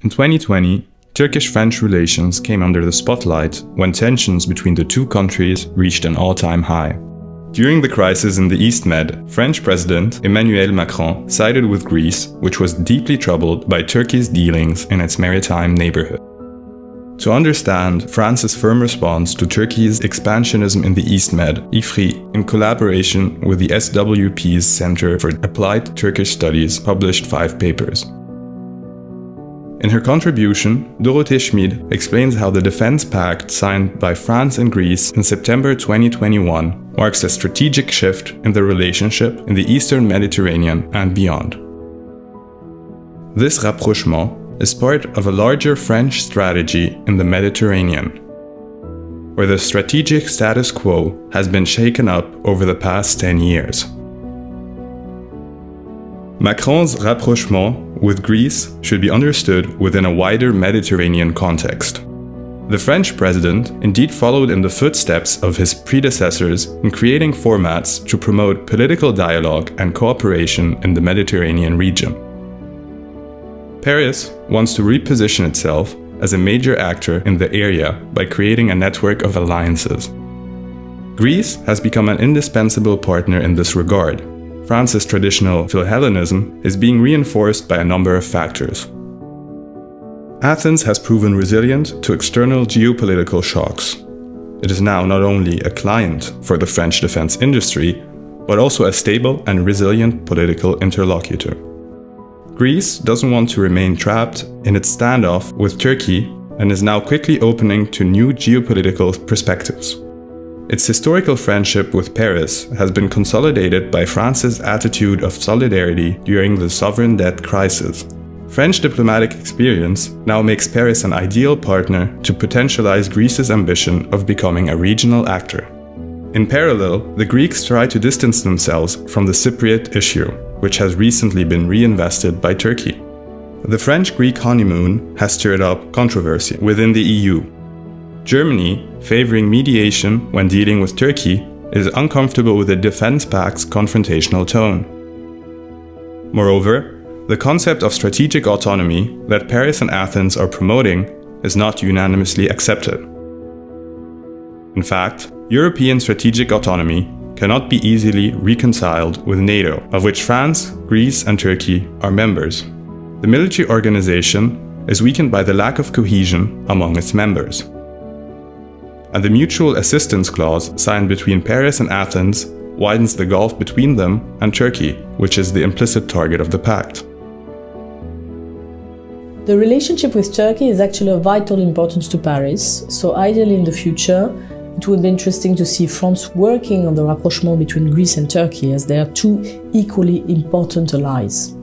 In 2020, Turkish French relations came under the spotlight when tensions between the two countries reached an all time high. During the crisis in the East Med, French President Emmanuel Macron sided with Greece, which was deeply troubled by Turkey's dealings in its maritime neighborhood. To understand France's firm response to Turkey's expansionism in the East Med, IFRI, in collaboration with the SWP's Center for Applied Turkish Studies, published five papers. In her contribution, Dorothée Schmid explains how the defense pact signed by France and Greece in September 2021 marks a strategic shift in the relationship in the eastern Mediterranean and beyond. This rapprochement is part of a larger French strategy in the Mediterranean, where the strategic status quo has been shaken up over the past 10 years. Macron's rapprochement with Greece should be understood within a wider Mediterranean context. The French president indeed followed in the footsteps of his predecessors in creating formats to promote political dialogue and cooperation in the Mediterranean region. Paris wants to reposition itself as a major actor in the area by creating a network of alliances. Greece has become an indispensable partner in this regard, France's traditional Philhellenism is being reinforced by a number of factors. Athens has proven resilient to external geopolitical shocks. It is now not only a client for the French defense industry, but also a stable and resilient political interlocutor. Greece doesn't want to remain trapped in its standoff with Turkey and is now quickly opening to new geopolitical perspectives. Its historical friendship with Paris has been consolidated by France's attitude of solidarity during the sovereign debt crisis. French diplomatic experience now makes Paris an ideal partner to potentialize Greece's ambition of becoming a regional actor. In parallel, the Greeks try to distance themselves from the Cypriot issue, which has recently been reinvested by Turkey. The French Greek honeymoon has stirred up controversy within the EU, Germany, favoring mediation when dealing with Turkey, is uncomfortable with the defense pact's confrontational tone. Moreover, the concept of strategic autonomy that Paris and Athens are promoting is not unanimously accepted. In fact, European strategic autonomy cannot be easily reconciled with NATO, of which France, Greece, and Turkey are members. The military organization is weakened by the lack of cohesion among its members and the Mutual Assistance Clause signed between Paris and Athens widens the gulf between them and Turkey, which is the implicit target of the pact. The relationship with Turkey is actually of vital importance to Paris, so ideally in the future, it would be interesting to see France working on the rapprochement between Greece and Turkey as they are two equally important allies.